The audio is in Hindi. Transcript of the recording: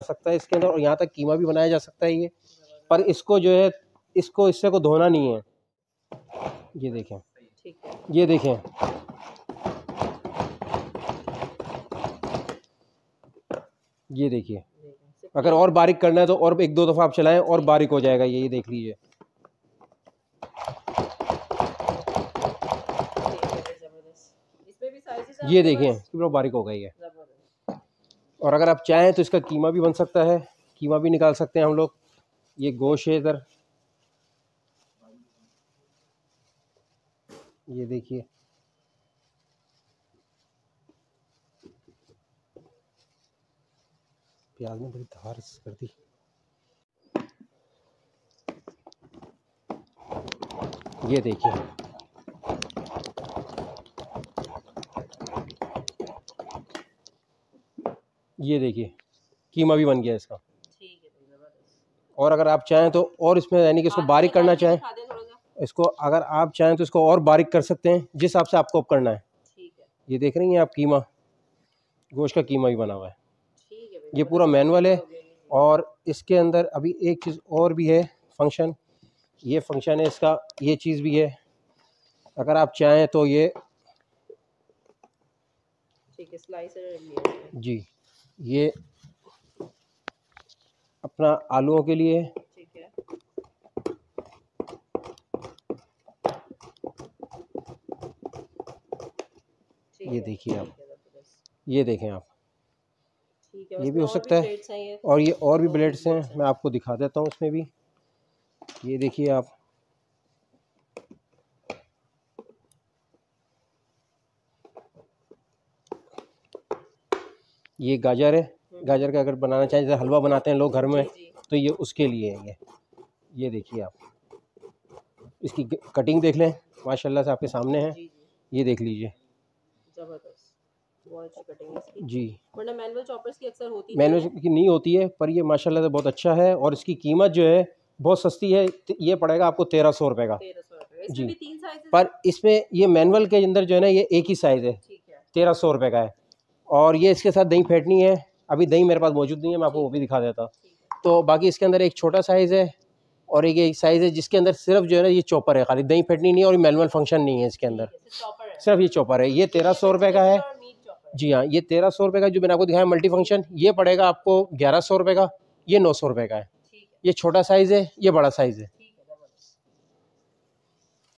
सकता है इसके अंदर और यहाँ तक कीमा भी बनाया जा सकता है ये। पर इसको जो है इसको इससे को धोना नहीं है। ये देखें। ये देखें। ये देखिए। अगर और बारीक करना है तो और एक दो दफ़ा आप चलाएँ और बारीक हो जाएगा ये ये देख लीजिए। ये देखिए पूरा बारीक हो गई है। और अगर आप चाहें तो इसका कीमा भी बन सकता है। कीमा भी निकाल सकते हैं हम लोग। ये गोश है इधर। ये देखिए। प्याज ने बड़ी धार कर दी। ये देखिए। ये देखिए कीमा भी बन गया इसका। और अगर आप चाहें तो और इसमें यानी कि इसको बारीक करना चाहें इसको अगर आप चाहें तो इसको और बारीक कर सकते हैं जिस हिसाब से आपको अब करना है। ये देख रही हैं आप कीमा? गोश्त का कीमा भी बना हुआ है। ये पूरा मैनुअल है और इसके अंदर अभी एक चीज़ और भी है फ़ंक्शन। ये फ़ंक्शन है इसका ये चीज़ भी है। अगर आप चाहें तो ये जी। ये अपना आलूओं के लिए। ये देखिए आप। ये देखें आप। ये भी हो सकता है। और ये और भी ब्लेड्स हैं। मैं आपको दिखा देता हूँ उसमें भी। ये देखिए आप। ये गाजर है। गाजर का अगर बनाना चाहें जैसे हलवा बनाते हैं लोग घर में तो ये उसके लिए है ये। ये देखिए आप। इसकी कटिंग देख लें। माशाल्लाह से आपके सामने है। ये देख लीजिए। जी। वरना मैनुअल चॉपर्स की अक्सर होती मैनुअल की नहीं होती है पर ये माशाल्लाह से बहुत अच्छा है और इसकी कीमत जो है बहुत सस्ती है। ये पड़ेगा आपको तेरह सौ रुपये का। जी। पर इसमें ये मैनुअल के अंदर जो है ना ये एक ही साइज़ है। तेरह सौ रुपये का है। और ये इसके साथ दही फेंटनी है। अभी दही मेरे पास मौजूद नहीं है, मैं आपको वो भी दिखा देता हूँ। तो बाकी इसके अंदर एक छोटा साइज़ है और एक एक साइज़ है जिसके अंदर सिर्फ़ जो है ना ये चॉपर है खाली। दही फेंटनी नहीं है और मैनुअल फ़ंक्शन नहीं है इसके अंदर। सिर्फ़ ये चॉपर है। ये तेरह सौ रुपये का है। जी हाँ ये तेरह सौ रुपये का जो मैंने आपको दिखाया मल्टी फ़ंक्शन ये पड़ेगा आपको ग्यारह सौ रुपये का, ये नौ सौ रुपये का है। ये छोटा साइज़ है, ये बड़ा साइज़ है।